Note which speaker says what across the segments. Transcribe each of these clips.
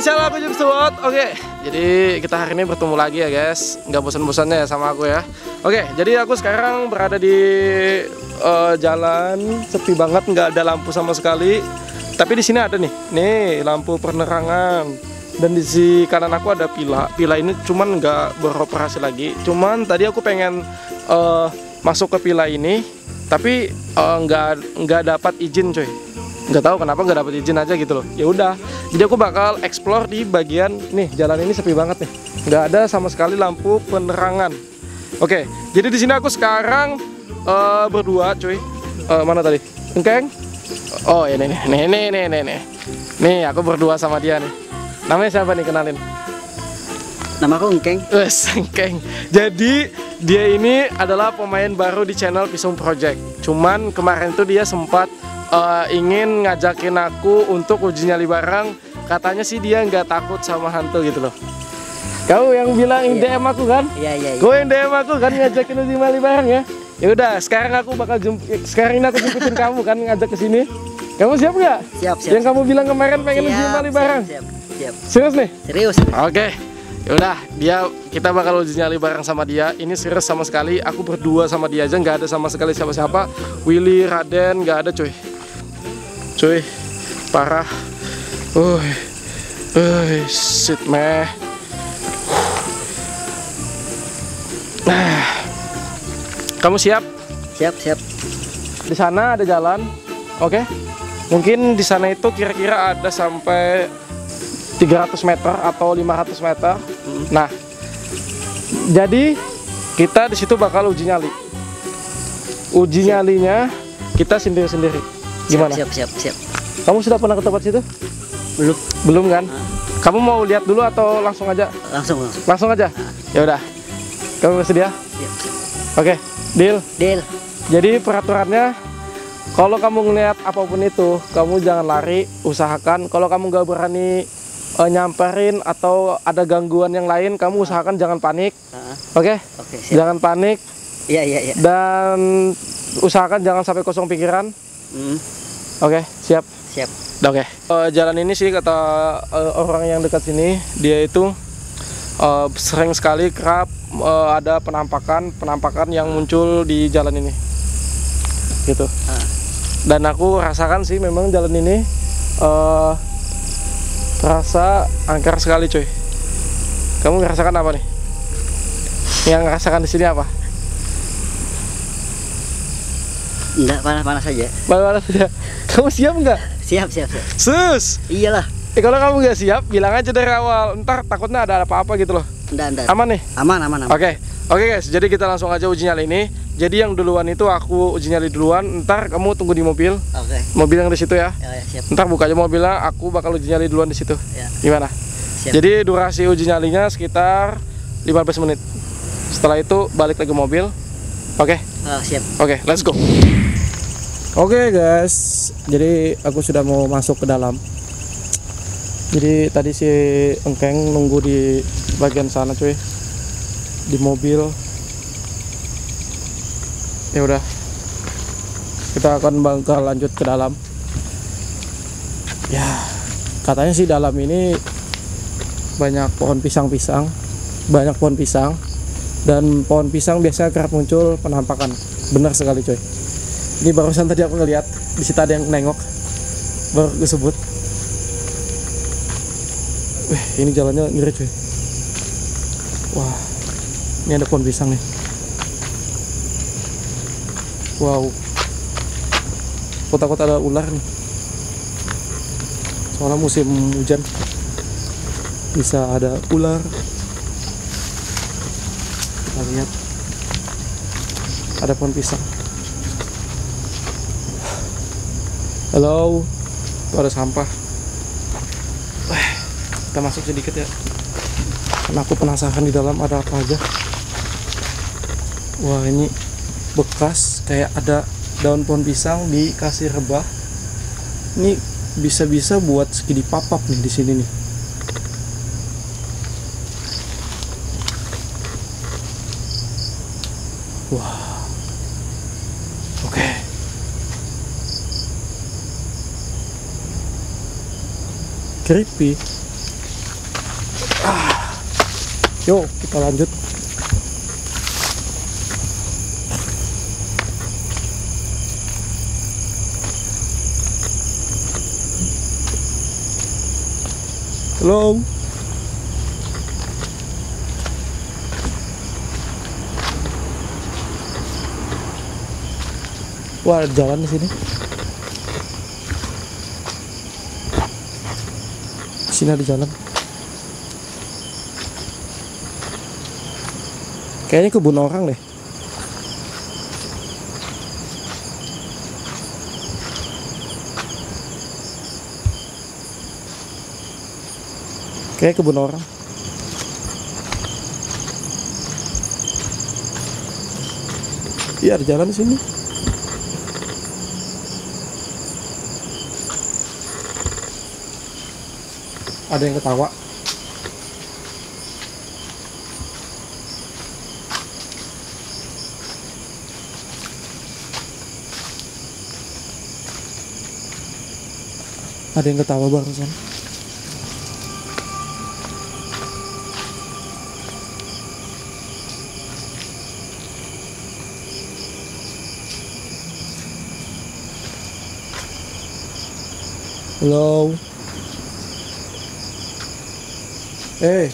Speaker 1: datang di channel aku. Oke, jadi kita hari ini bertemu lagi ya guys. Nggak bosan-bosannya ya sama aku ya. Oke, jadi aku sekarang berada di uh, jalan sepi banget, nggak ada lampu sama sekali. Tapi di sini ada nih, nih lampu penerangan. Dan di sisi kanan aku ada pila. Pila ini cuman nggak beroperasi lagi. Cuman tadi aku pengen uh, masuk ke pila ini, tapi uh, nggak nggak dapat izin coy nggak tahu kenapa nggak dapet izin aja gitu loh. Ya udah jadi aku bakal explore di bagian nih jalan ini sepi banget nih. Nggak ada sama sekali lampu penerangan. Oke jadi di sini aku sekarang uh, berdua cuy. Uh, mana tadi? Engkeng? Oh ini nih nih nih nih nih nih nih aku berdua sama dia nih. Namanya siapa nih? Kenalin.
Speaker 2: Nama aku Engkeng.
Speaker 1: Wes, Engkeng. Jadi dia ini adalah pemain baru di channel Pisum Project. Cuman kemarin tuh dia sempat uh, ingin ngajakin aku untuk uji nyali barang katanya sih dia nggak takut sama hantu gitu loh kau yang bilang iya. DM aku kan
Speaker 2: iya iya, iya.
Speaker 1: kau yang DM aku kan ngajakin uji nyali barang ya ya udah sekarang aku bakal jump sekarang ini aku jemputin kamu kan ngajak ke sini kamu siap nggak
Speaker 2: siap siap
Speaker 1: yang kamu bilang kemarin pengen uji nyali barang
Speaker 2: siap, siap, siap.
Speaker 1: serius nih
Speaker 2: serius
Speaker 1: oke okay. Yaudah, dia kita bakal uji nyali bareng sama dia. Ini serius sama sekali. Aku berdua sama dia aja, nggak ada sama sekali siapa-siapa. Willy, Raden, nggak ada cuy cuy. Parah. Uh uh shit meh. Nah. Kamu siap?
Speaker 2: Siap siap.
Speaker 1: Di sana ada jalan oke? Okay? mungkin di sana itu kira-kira ada sampai 300 meter atau 500 meter. Hmm. nah jadi kita di situ bakal uji nyali. Uji siap. nyalinya kita sendiri-sendiri Gimana?
Speaker 2: Siap, siap, siap.
Speaker 1: Kamu sudah pernah ke tempat situ?
Speaker 2: Belum.
Speaker 1: Belum kan? Ah. Kamu mau lihat dulu atau langsung aja?
Speaker 2: Langsung, langsung.
Speaker 1: Langsung aja. Ah. Ya udah. Kamu bersedia? Siap. Oke, deal.
Speaker 2: Deal.
Speaker 1: Jadi peraturannya kalau kamu ngeliat apa pun itu, kamu jangan lari, usahakan kalau kamu nggak berani uh, nyamperin atau ada gangguan yang lain, kamu usahakan jangan panik.
Speaker 2: Uh,
Speaker 1: Oke? Okay?
Speaker 2: Oke, okay,
Speaker 1: Jangan panik.
Speaker 2: Iya, iya, iya.
Speaker 1: Dan usahakan jangan sampai kosong pikiran. Hmm. Oke, okay, siap.
Speaker 2: Siap.
Speaker 1: Oke. Okay. Uh, eh, jalan ini sih kata uh, orang yang dekat sini, dia itu uh, sering sekali kerap uh, ada penampakan penampakan yang muncul di jalan ini. Gitu. Uh. Dan aku rasakan sih memang jalan ini uh, terasa angker sekali, cuy. Kamu ngerasakan apa nih? Yang ngerasakan di sini apa?
Speaker 2: Enggak, panas-panas saja.
Speaker 1: Panas-panas saja. Kamu siap enggak?
Speaker 2: Siap, siap, siap.
Speaker 1: Sus.
Speaker 2: Iyalah.
Speaker 1: Eh kalau kamu nggak siap, bilang aja dari awal. Ntar takutnya ada apa-apa gitu loh.
Speaker 2: Enggak, enggak.
Speaker 1: Aman nih?
Speaker 2: Aman, aman, aman.
Speaker 1: Oke. Okay. Oke okay, guys, jadi kita langsung aja uji nyali ini. Jadi yang duluan itu aku uji nyali duluan. Ntar kamu tunggu di mobil.
Speaker 2: Oke. Okay.
Speaker 1: Mobil yang di situ ya.
Speaker 2: Ya, ya siap.
Speaker 1: Ntar buka aja mobilnya, aku bakal uji nyali duluan di situ.
Speaker 2: Ya.
Speaker 1: Gimana? Siap. Jadi durasi uji nyalinya sekitar 15 menit. Setelah itu balik lagi mobil. Oke? Okay?
Speaker 2: Oh, siap.
Speaker 1: Oke, okay, let's go. Oke okay guys, jadi aku sudah mau masuk ke dalam. Jadi tadi si Engkeng nunggu di bagian sana cuy, di mobil. Ya udah, kita akan bakal lanjut ke dalam. Ya, katanya sih dalam ini banyak pohon pisang-pisang, banyak pohon pisang, dan pohon pisang biasanya kerap muncul penampakan. Benar sekali cuy ini barusan tadi aku ngeliat di situ ada yang nengok baru gue sebut Wih, ini jalannya ngeri cuy. Wah ini ada pohon pisang nih. Wow. Aku takut ada ular nih. Soalnya musim hujan bisa ada ular. Kita lihat. Ada pohon pisang Halo, ada sampah. Wah, kita masuk sedikit ya. Karena aku penasaran di dalam ada apa aja. Wah, ini bekas kayak ada daun pohon pisang dikasih rebah. Ini bisa-bisa buat segini papap nih di sini nih. Wah. Creepy Yuk, kita lanjut. Halo. Wah, jalan di sini. Sini ada jalan. Kayaknya kebun orang deh. Kayak kebun orang. Iya ada jalan sini. Ada yang ketawa. Ada yang ketawa barusan. Halo. Eh.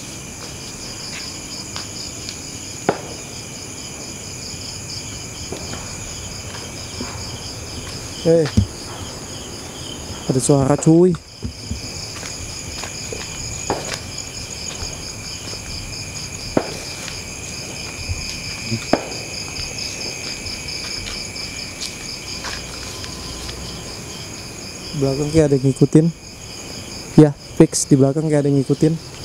Speaker 1: Eh. Ada suara cuy. belakang kayak ada yang ngikutin ya fix di belakang kayak ada yang ngikutin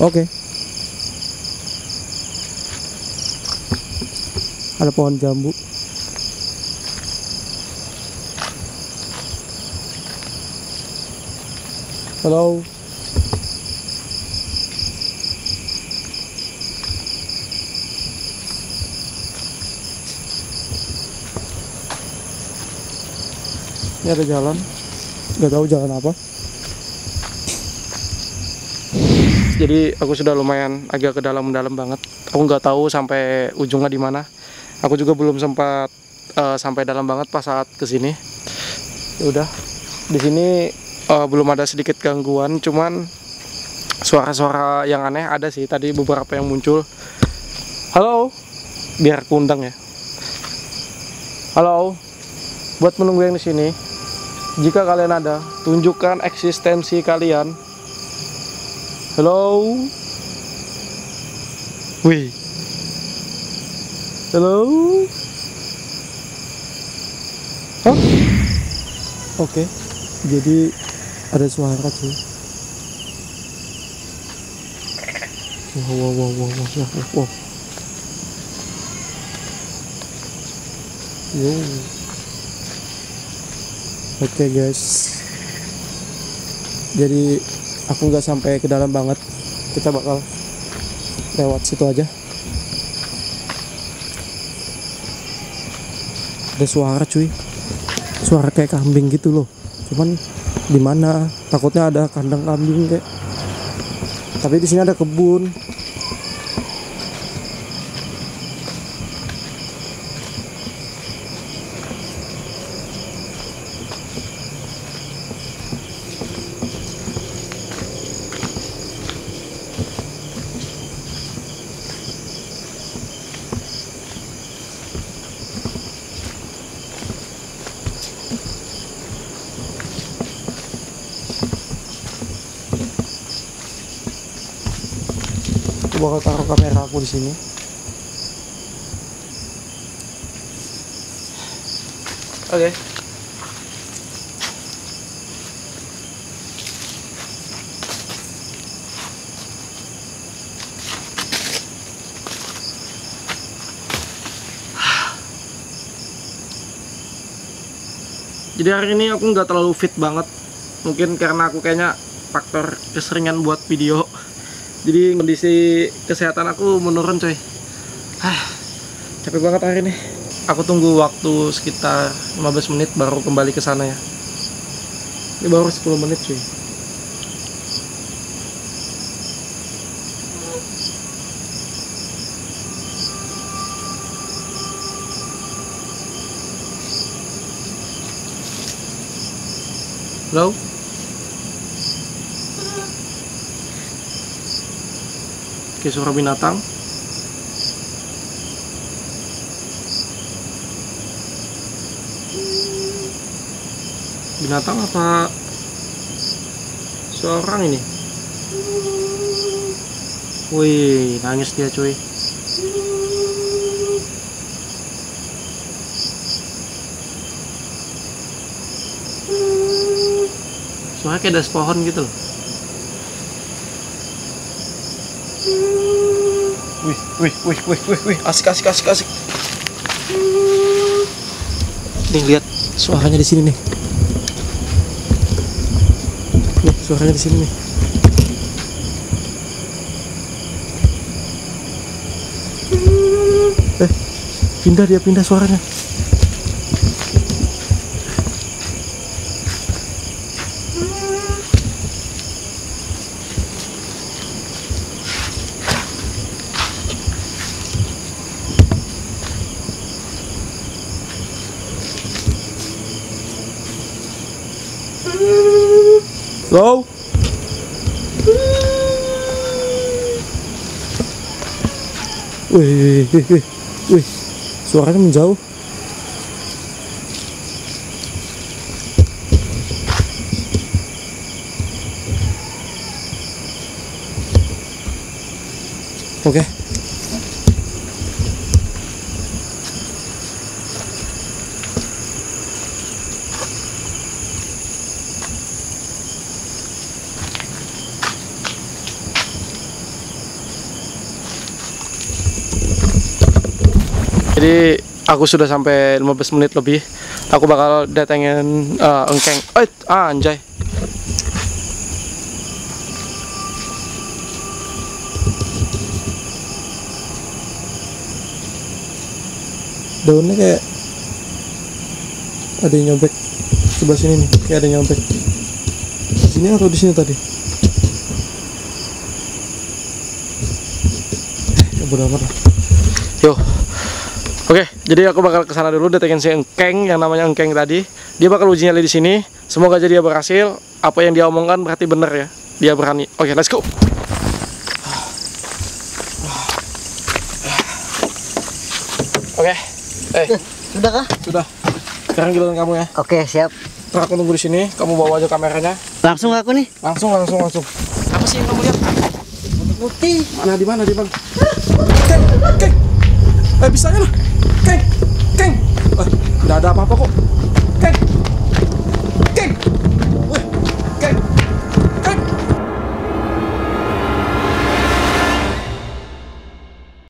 Speaker 1: oke ada pohon jambu Halo. Ini ada jalan. Gak tahu jalan apa. Jadi aku sudah lumayan agak ke dalam-dalam banget. Aku nggak tahu sampai ujungnya di mana. Aku juga belum sempat eh, sampai dalam banget pas saat ke sini. Ya udah, di sini eh, belum ada sedikit gangguan, cuman suara-suara yang aneh ada sih tadi beberapa yang muncul. Halo, biar aku undang ya. Halo, buat menunggu yang di sini. Jika kalian ada, tunjukkan eksistensi kalian. Halo. Wih. Halo. Hah? Oke. Jadi ada suara cuy. Wow, wow, wow, wow, wow, wow, wow. Yo. Oke guys. Jadi aku nggak sampai ke dalam banget. Kita bakal lewat situ aja. Ada suara cuy. Suara kayak kambing gitu loh. Cuman di mana? Takutnya ada kandang kambing kayak. Tapi di sini ada kebun. Bakal taruh kamera aku di sini. Oke. Jadi hari ini aku nggak terlalu fit banget. Mungkin karena aku kayaknya faktor keseringan buat video jadi kondisi kesehatan aku menurun coy ah capek banget hari ini. Aku tunggu waktu sekitar 15 menit baru kembali ke sana ya. Ini baru 10 menit cuy. Halo? Oke, suara binatang. Binatang apa seorang ini? Wih, nangis dia cuy. Suara kayak ada pohon gitu loh. Wih, wih, wih, wih, wih, wih, asik, asik, asik, asik. Nih lihat suaranya di sini nih. Nih suaranya di sini nih. Eh, pindah dia pindah suaranya. Halo? Wih, wih, wih, wih, suaranya menjauh. Oke. Jadi aku sudah sampai 15 menit lebih. Aku bakal datengin eh, engkeng. Eh, ah, anjay. Daunnya kayak ada yang nyobek sebelah sini nih, kayak ada yang nyobek. Di sini atau di sini tadi? Ya bodo amat lah. Yo, Oke, jadi aku bakal ke sana dulu datengin si Engkeng yang namanya Engkeng tadi. Dia bakal uji nyali di sini. Semoga aja dia berhasil. Apa yang dia omongkan berarti bener ya. Dia berani. Oke, let's go. Oke. Eh,
Speaker 2: Sudah kah?
Speaker 1: sudah. Sekarang giliran kamu ya.
Speaker 2: Oke, siap.
Speaker 1: Ntar aku tunggu di sini. Kamu bawa aja kameranya.
Speaker 2: Langsung aku nih.
Speaker 1: Langsung, langsung, langsung. Apa sih yang kamu lihat?
Speaker 2: Putih.
Speaker 1: Mana di mana di mana? Keng, keng. Eh, bisanya lah. Keng, keng. Eh, nggak ada apa-apa kok.